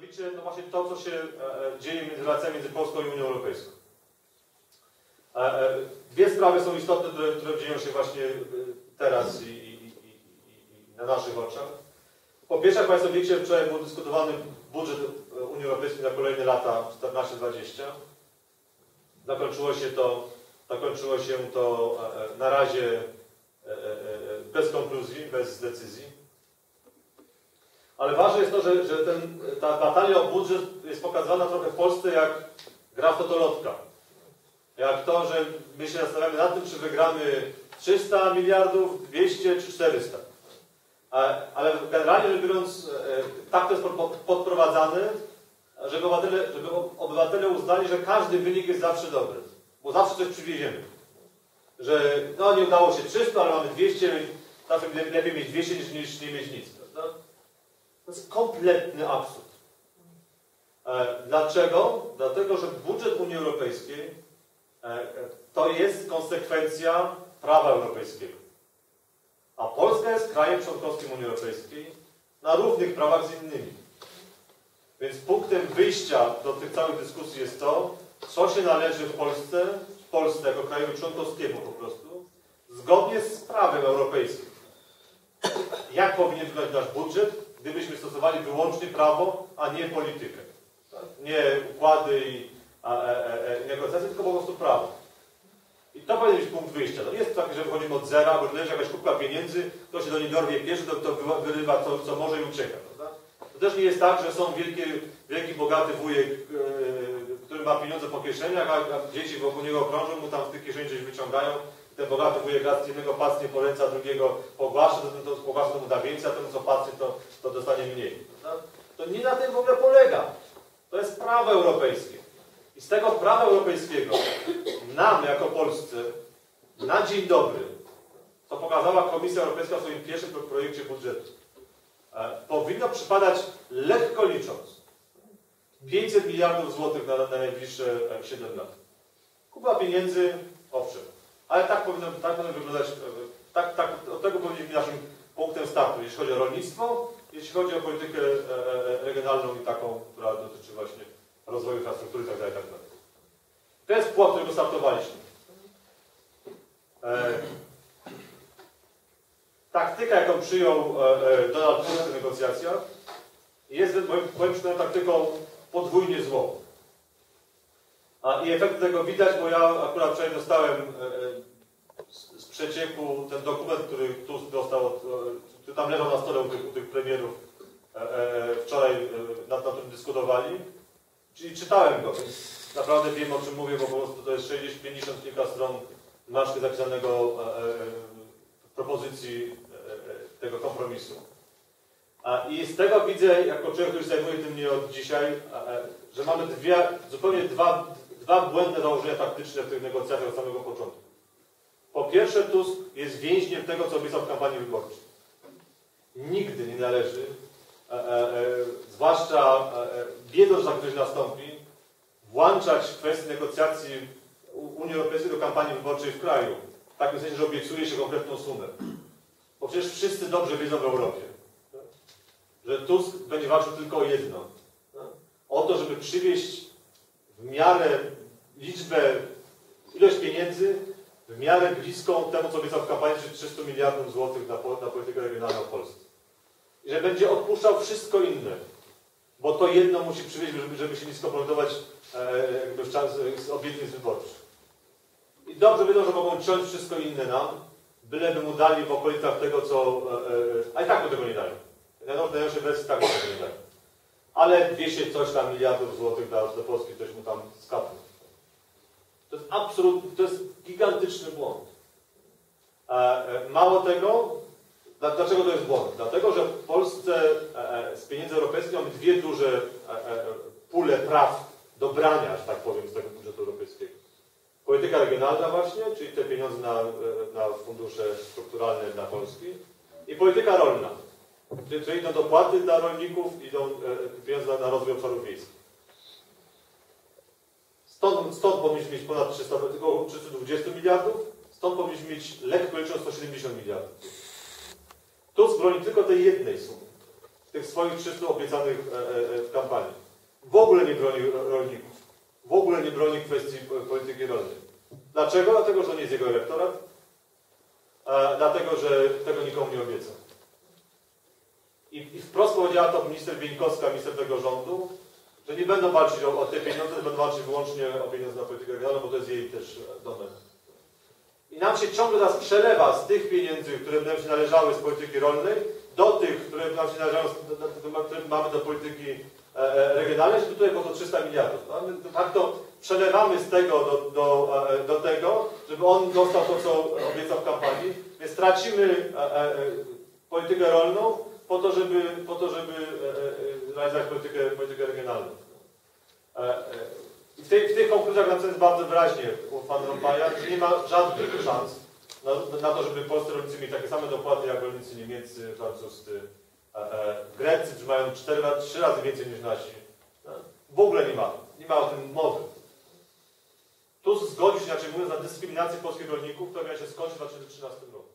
Mianowicie no właśnie to, co się e, e, dzieje między relacjami między Polską i Unią Europejską. E, dwie sprawy są istotne, które, które dzieją się właśnie teraz i, i, i, i, na naszych oczach. Po pierwsze, jak Państwo wiecie, wczoraj był dyskutowany budżet Unii Europejskiej na kolejne lata 14-20. Zakończyło się to, zakończyło się to na razie bez konkluzji, bez decyzji. Ale ważne jest to, że, że ten, ta batalia o budżet jest pokazana trochę w Polsce jak gra w totolotka. Jak to, że my się zastanawiamy nad tym, czy wygramy 300 miliardów, 200 czy 400. A- Ale generalnie rzecz biorąc, e, tak to jest pod- podprowadzane, żeby obywatele, żeby obywatele uznali, że każdy wynik jest zawsze dobry. Bo zawsze coś przywieziemy. Że no nie udało się 300, ale mamy 200, czasem le- lepiej mieć 200 niż, niż nie mieć nic. To jest kompletny absurd. E, Dlaczego? Dlatego, że budżet Unii Europejskiej e, to jest konsekwencja prawa europejskiego. A Polska jest krajem członkowskim Unii Europejskiej na równych prawach z innymi. Więc punktem wyjścia do tych całych dyskusji jest to, co się należy w Polsce, w Polsce jako krajowi członkowskiemu po prostu, zgodnie z prawem europejskim. Jak powinien wyglądać nasz budżet, gdybyśmy stosowali wyłącznie prawo, a nie politykę. Nie układy i e, e, e, negocjacje, tylko po prostu prawo. I to powinien być punkt wyjścia. To nie jest tak, że wychodzimy od zera, bo leży jakaś kubka pieniędzy, kto się do niej dorwie pierwszy, to, to wyrywa co, co może i ucieka. Prawda? To też nie jest tak, że są wielkie, wielki, bogaty wujek, e, który ma pieniądze po kieszeniach, a, dzieci wokół niego krążą, mu tam z tych kieszeni coś wyciągają. Ten bogaty wujek raz jednego pacnie poręca, drugiego pogłasza, to to pogłasza, to mu da więcej, a temu co pacnie, to, to dostanie mniej. Prawda? To nie na tym w ogóle polega. To jest prawo europejskie. I z tego prawa europejskiego nam, jako Polsce, na dzień dobry, co pokazała Komisja Europejska w swoim pierwszym pro- projekcie budżetu, e, powinno przypadać, lekko licząc, 500 miliardów złotych na, na najbliższe e, 7 lat. Kupa pieniędzy, owszem, ale tak powinno, tak powinno wyglądać, e, tak, tak, od tego powinien być naszym punktem startu, jeśli chodzi o rolnictwo, jeśli chodzi o politykę e, e, regionalną i taką, która dotyczy właśnie rozwoju infrastruktury itd. itd. To jest płot, którego startowaliśmy. E, taktyka, jaką przyjął Donald Tusk w negocjacjach, jest moim, moim zdaniem taktyką podwójnie złą. A, I efekt tego widać, bo ja akurat wczoraj dostałem e, e, z, przecieku ten dokument, który Tusk dostał, e, który tam leżał na stole u tych, u tych premierów, wczoraj nad, nad tym dyskutowali. Czyli czytałem go, więc naprawdę wiem o czym mówię, bo po prostu to jest 60, 50 kilka stron maszty zapisanego propozycji tego kompromisu. I z tego widzę, jako człowiek, który zajmuje tym nie od dzisiaj, że mamy dwie, zupełnie dwa, dwa błędne założenia taktyczne w tych negocjacjach od samego początku. Po pierwsze, Tusk jest więźniem tego, co obiecał w kampanii wyborczej. Nigdy nie należy, e, e, e, zwłaszcza e, e, że tak coś nastąpi, włączać kwestie negocjacji Unii Europejskiej do kampanii wyborczej w kraju. W takim sensie, że obiecuje się konkretną sumę. Bo przecież wszyscy dobrze wiedzą w Europie, tak? że Tusk będzie walczył tylko o jedno. tak? O to, żeby przywieźć w miarę liczbę, ilość pieniędzy w miarę bliską temu, co obiecał w kampanii, czyli 300 miliardów złotych na, na politykę regionalną w Polsce. I że będzie odpuszczał wszystko inne. Bo to jedno musi przywieźć, żeby, żeby się nie skompromitować e, w czas z obietnic wyborczych. I dobrze wiedzą, że mogą ciąć wszystko inne nam, byleby mu dali w okolicach tego, co... E, e, a i tak mu tego nie dają. Na najnowszej wersji tak mu tego nie dają. Ale 200 coś tam miliardów złotych dla, dla Polski ktoś mu tam skapnie. Absolutnie, to jest gigantyczny błąd. E, e, mało tego, dla- dlaczego to jest błąd? Dlatego, że w Polsce e, z pieniędzy europejskich mamy dwie duże pule praw do brania, że tak powiem, z tego budżetu europejskiego. Polityka regionalna właśnie, czyli te pieniądze na, na fundusze strukturalne dla Polski i polityka rolna, czyli, czyli idą dopłaty dla rolników, idą pieniądze na rozwój obszarów wiejskich. Stąd, stąd powinniśmy mieć ponad 300, tylko 320 miliardów, stąd powinniśmy mieć lekko licząc 170 miliardów. Tusk broni tylko tej jednej sumy. tych swoich 300 obiecanych e, e, w kampanii. W ogóle nie broni ro- rolników. W ogóle nie broni kwestii po- polityki rolnej. Dlaczego? Dlatego, że to nie jest jego elektorat. E, dlatego, że tego nikomu nie obiecał. I, I wprost powiedziała to minister Wieńkowska, minister tego rządu, że nie będą walczyć o, o te pieniądze, będą walczyć wyłącznie o pieniądze na politykę regionalną, bo to jest jej też e, domena. I nam się ciągle teraz przelewa z tych pieniędzy, które nam się należały z polityki rolnej, do tych, które nam się do, które mamy do polityki e, e, regionalnej, tutaj około 300 miliardów. No, de facto przelewamy z tego do, do, do tego, żeby on dostał to, co obiecał w kampanii, więc tracimy politykę rolną po to, żeby, po to, żeby realizować politykę, politykę regionalną. E, e, i w, tej, w tych konkluzjach napisane jest bardzo wyraźnie u Van Rompuy'a, że nie ma żadnych szans na, na to, żeby polscy rolnicy mieli takie same dopłaty jak rolnicy niemieccy, francuscy, e, e, Grecy, którzy mają 4, razy- 3 razy więcej niż nasi. No, W ogóle nie ma. Nie ma o tym mowy. Tusk zgodził się, inaczej mówiąc, na dyskryminację polskich rolników, która miała się skończyć w 2013 roku.